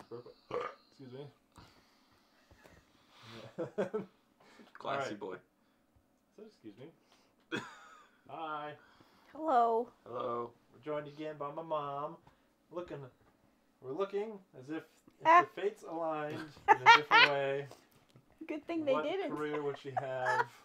Excuse me. Classy Alright. boy. so, excuse me. Hi. Hello. Hello. We're joined again by my mom. Looking, we're looking as if, if Ah. the fates aligned in a different way. Good thing they what didn't. career would she have?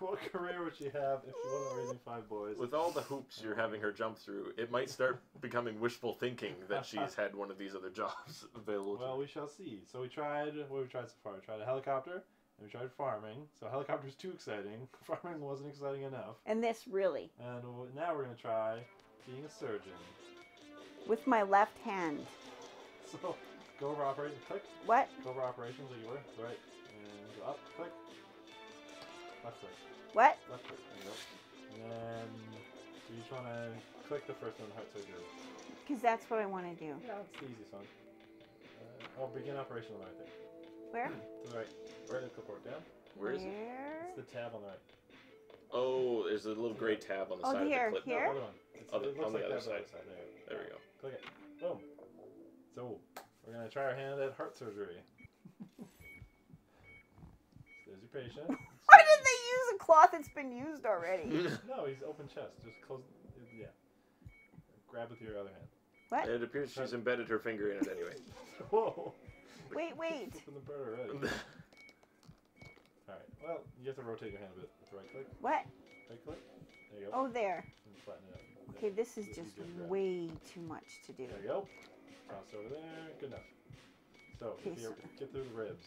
what career would she have if she wasn't raising five boys? With all the hoops you're having her jump through, it might start becoming wishful thinking that she's had one of these other jobs available Well, her. we shall see. So we tried. What have we tried so far? We tried a helicopter and we tried farming. So helicopter's too exciting. Farming wasn't exciting enough. And this really, And now we're gonna try being a surgeon. with my left hand. So go over operations. Click. What? Go over operations that you were. Right. And go up. Click. Left click. What? Left click. There you go. And then you just wanna click the first one, heart surgery. Because that's what I want to do. Yeah, it's the easiest one. Uh, oh, begin operation on the right there. Where? To the right. Right the clipboard down. Where is it? It's the tab on the right. Oh, there's a little gray tab on the Oh, side here, of the clip. No, here? other one. It's, Other- it looks on the other side. side. There. There we go. Click it. Boom. So we're gonna try our hand at heart surgery. There's your patient. Why did they use a cloth that's been used already? no, he's open chest. Just close. Yeah. Grab with your other hand. What? it appears she's embedded her finger in it anyway. Whoa. Wait, wait. Open the bird already. All right. Well, you have to rotate your hand a bit. With the right click. What? Right click. There you go. Oh, there. And flatten it out. Okay, this is This is just way too much to do. There you go. Cross over there. Good enough. So, Okay, if you so- get through the ribs.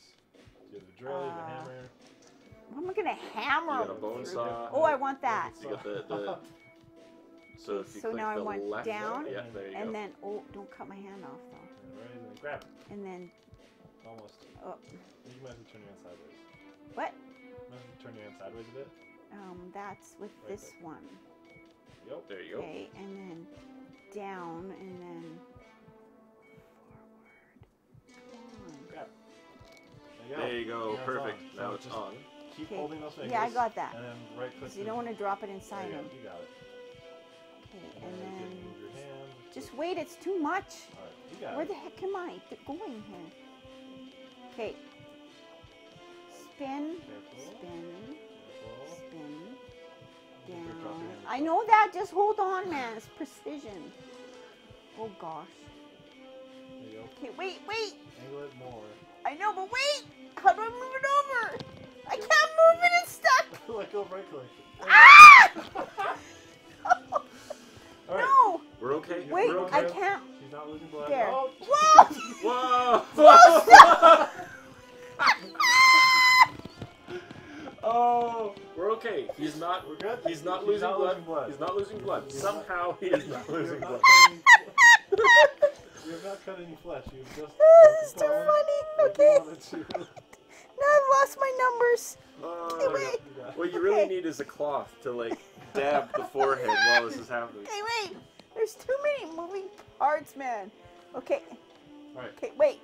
You have the drill, you have the Uh, hammer. What am I gonna hammer? You got a bone saw. Oh, I want that. You got the, the so if you So click now I the want left down, yeah, there you And go. then, oh, don't cut my hand off though. And and then grab it. And then, Almost. oh, You might have to turn your hand sideways. what? You might have to turn your hand sideways a bit. Um, that's with Right this one. There you go. There you go. Okay, and then down, and then forward. Grab. There you go. There you go. Now it's Perfect. on. Now So it's on. Keep Okay. holding those fingers. Yeah, I got that. And then right click. You don't want to drop it There inside you go. him. You got it. Okay, And and then then your hand. just wait. It's too much. All right. You got Where it. the heck am I going here? Okay. Spin, Careful. spin, Careful. spin, You can drop your down. I know that. Just hold on, man. It's precision. Oh gosh. There you go. Okay, wait, wait. Angle it more. I know, but wait. How do I move it over? I can't move it. It's stuck. Let go of right click. Ah! All right. no. We're okay. Wait, We're I can't. She's not losing blood. There. Oh. Whoa! Whoa! oh, we're okay. He's not. We're good? He's not He's losing not blood. losing blood. He's not losing blood. He's Somehow he is not losing not blood. You have not cut any flesh. You've just. It's too broken funny. Okay. You wanted to- Now I've lost my numbers. Oh, wait. You got what you really Okay. need is a cloth to like dab the forehead while this is happening. Hey, wait. There's too many moving parts, man. Okay. All right. Okay, wait.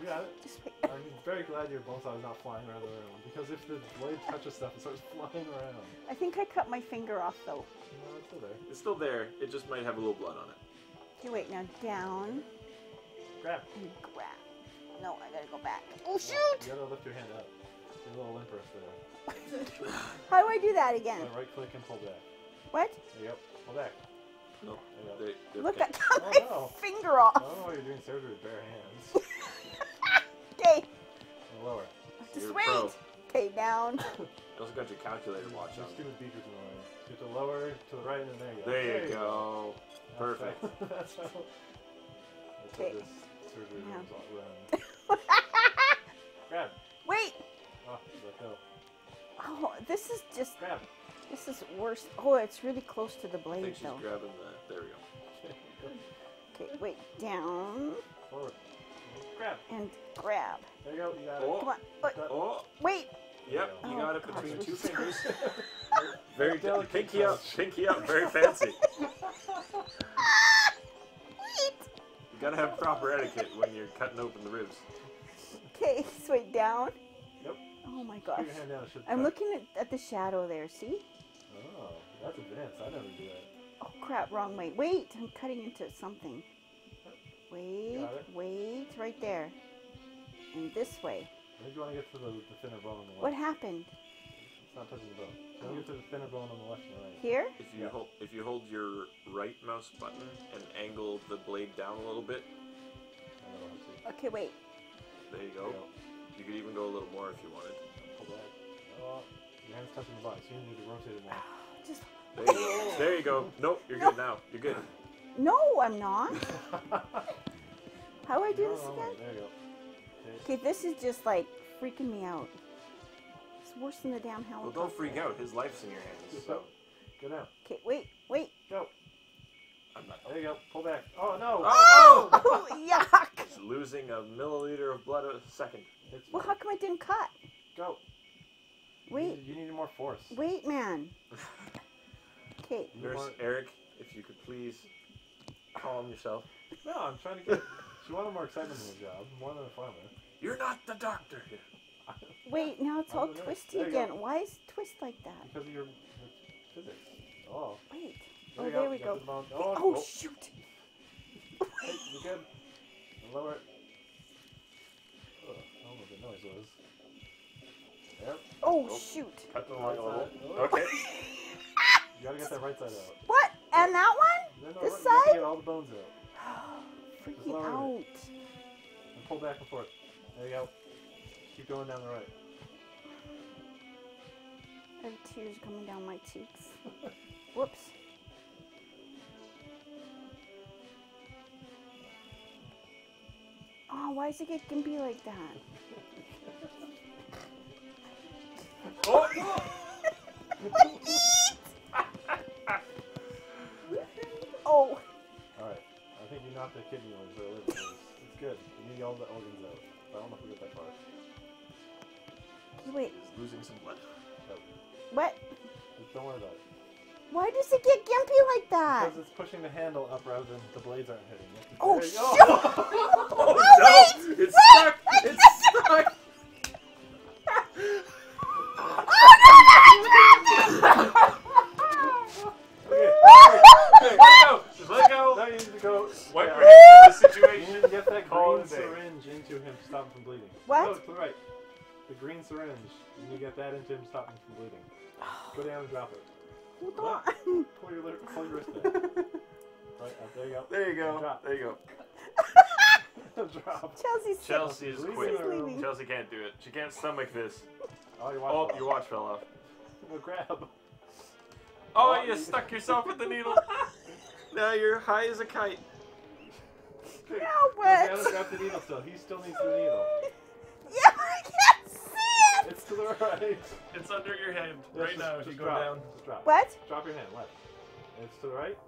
You got it. Just wait. I'm very glad your bone saw is not flying around the room because if the blade touches stuff, it starts flying around. I think I cut my finger off though. No, it's still there. It's still there. It just might have a little blood on it. Okay, wait. Now down Grab. and grab. No, I gotta go back. Oh No, shoot! You gotta lift your hand up. Your little empress there. How do I do that again? Uh, right click and pull back. What? There you go. Pull back. No, There they, Look, okay. I cut Oh, my no. finger I don't know why you're doing surgery with bare hands. Okay, And lower. just You're wait. Okay, down. You also got your calculator watch Your on. stupid beakers in the way. You have to lower to the right and then there you go. There you go. That's Perfect. That's how. That's how Okay. this surgery Now. rooms all run. Grab. Wait. Oh. Oh, this is just. Grab. This is worse. Oh, it's really close to the I blade think she's though. grabbing the. There we go. Okay, wait. Down Forward. Grab. and grab. There you go. You got Oh. Come on. Wait. Oh, wait. yep, you Oh, got it gosh, between this two is- fingers. Very Delicate pinky up, pinky up, very fancy. Wait. You gotta have proper etiquette when you're cutting open the ribs. Okay, so wait down. Yep. Oh my gosh. your hand down. I'm cut. looking at, at the shadow there. See? Oh, that's advanced. I never do that. Oh crap, wrong way. Wait, I'm cutting into something. Wait, wait. Right there. And this way. I think you want to get to the, the thinner bone on the left. What happened? It's not touching the bone. You want to get to the thinner bone on the left and the right. Here? If you Yeah. hold if you hold your right mouse button and angle the blade down a little bit, I don't know how to see. Okay, wait. there you There go. you go. You could even go a little more if you wanted. Pull back. Oh, your hand's touching the body, so you need to rotate it more. Just There you go. There you go. Nope, you're good now. You're good. No, I'm not. How do I do No, this no, again? There you go. Okay, this is just like freaking me out. It's worse than the damn Well, don't freak out. His life's in your hands. So Go down. Okay, wait, wait. Go. I'm not. There you go. Pull back. Oh no. Oh, oh! yuck! He's losing a milliliter of blood a second. It's Well, how come I didn't cut? Go. Wait, need- You need more force. wait, man. Okay, Nurse more- Eric, if you could please calm yourself. No, I'm trying to get. She wanted more excitement in the job, more than a farmer. You're not the doctor here. wait. Now it's all twisty again. go. Why is it twist like that? Because of your, your physics. Oh. Wait. There Oh, there go. we go. the. Oh, Oh oh. shoot! Hey, you good? Lower it. Ugh, I don't know what the noise was. Yep. Oh Nope. shoot! Cut the line a little. Oh. Okay. You gotta get that right side out. What? And that one? No, no, This right- You have to side? get all the bones out. Freaking out. it. And pull back and forth. There you go. Keep going down the right. I have tears coming down my cheeks. Whoops. Oh, why does it get gimpy like that? Oh! Oh, Alright. I think you knocked the kidney over the liver. It's, it's good. You need all the organs out. But I don't know if we get that far. wait. He's losing some blood. What? Just don't worry about it. Why does it get gimpy like that? Because it's pushing the handle up rather than the blades aren't hitting it. Oh, shoot! go. Oh, wait, no! It's wait! stuck! It's stuck! Okay. Hey, let it go! Just let go! Now you go. What yeah. in this You need to get that green syringe into him to stop him from bleeding. What? No, to the right. The green syringe. You need to get that into him to stop him from bleeding. Go down and drop it. Hold on. Pull your, li- pull your wrist down. Right, up, there you go. There you go. There you go. drop. Chelsea's sick. Chelsea is Leave quit. it alone. Chelsea can't do it. She can't stomach this. Oh, oh your watch. Oh, fell your off. watch fell off. No, grab. Oh, Oh, you you- stuck yourself with the needle. now you're high as a kite. No, Go down and but. grab the needle still. He still needs the needle. It's to the right. It's under your hand Yes, right just- now. If just you go drop. down. Just drop. What? Drop your hand left. It's to the right.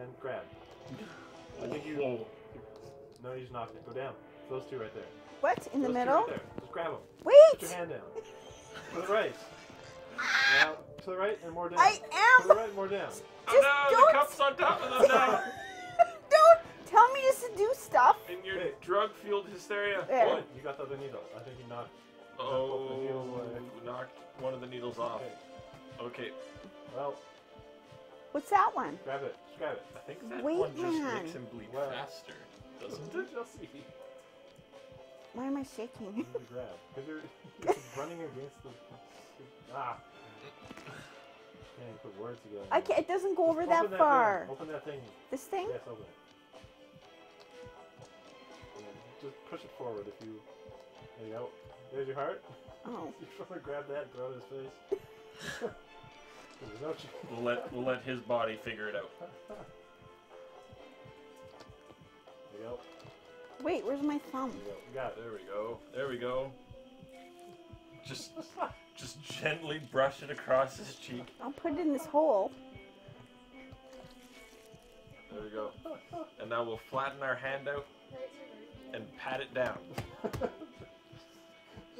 And grab. I think you. No, you just knocked it. Go down. Those two right there. What? In the Those two middle? Right there. Just grab them. Wait. Put Wait. your hand down. To the right. Now, to the right and more down. I am. To the right and more down. Oh Just no, don't- the cup's on top of them now. Don't tell me just to do stuff. In your Hey. drug-fueled hysteria. There. Oh, you got the other needle. I think you knocked. Oh, the needles away. knocked one of the needles off. Okay. Okay, Well, What's that one? grab it. Just grab it. I think that Wait, one just man. makes him bleed Well. faster, doesn't it? Just see. Why am I shaking? You need to grab. Because you're, you're running against the. Ah. Can't put words together. I can't, it doesn't go over Just that far. Thing. Open that thing. This thing? Yes, open it. Just push it forward if you. There you go. There's your heart. Oh. You just want to grab that and throw it in his face. There's no ch- We'll let we'll let his body figure it out. There you go. Wait, where's my thumb? There you go. You got it. There we go. There we go. Just just gently brush it across his cheek. I'll put it in this hole. There we go. And now we'll flatten our hand out and pat it down.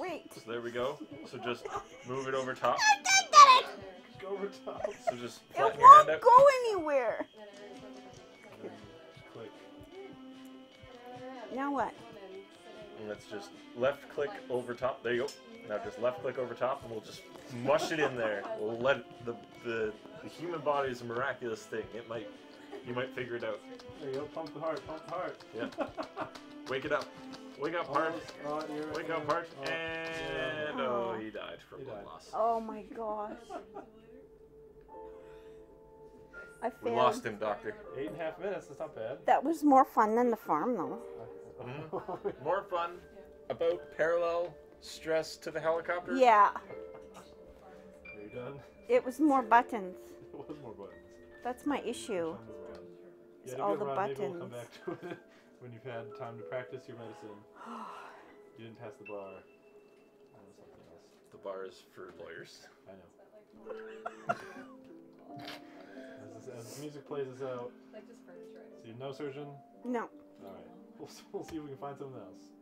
Wait. So there we go. So just move it over top. I can't get it. Go over top. So just It flatten your hand won't out. go anywhere. Just click. Now what? And let's just left click over top. There you go. Now just left click over top and we'll just mush it in there. We'll let it, the, the the human body is a miraculous thing. It might You might figure it out. There you go. Pump the heart. Pump the heart. Yeah. Wake it up. Wake up, heart. Wake up, heart. oh, And oh, he died from He blood died. loss. Oh my gosh. I We lost him, Doctor. Eight and a half minutes. That's not bad. That was more fun than the farm, though. Mhm. More fun about parallel stress to the helicopter. Yeah, Are you done? it was more buttons. It was more buttons. That's my issue. Time was gone. It's Yeah, all get the around, maybe we'll come buttons. back to it when you've had time to practice your medicine. You didn't pass the bar. That was something else. The bar is for lawyers. I know. As, this, as the music plays us out, Like just furniture. so you're no surgeon? No. Alright. We'll, we'll see if we can find something else.